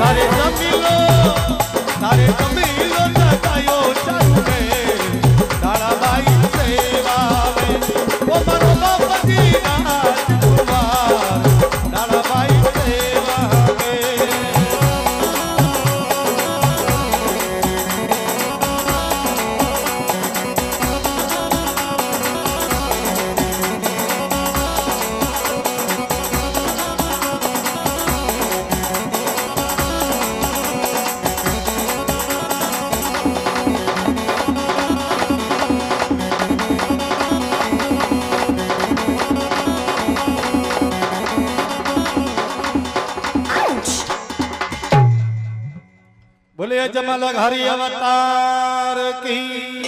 तारे जमी लो तारे जमी जमल हरि अवतार की।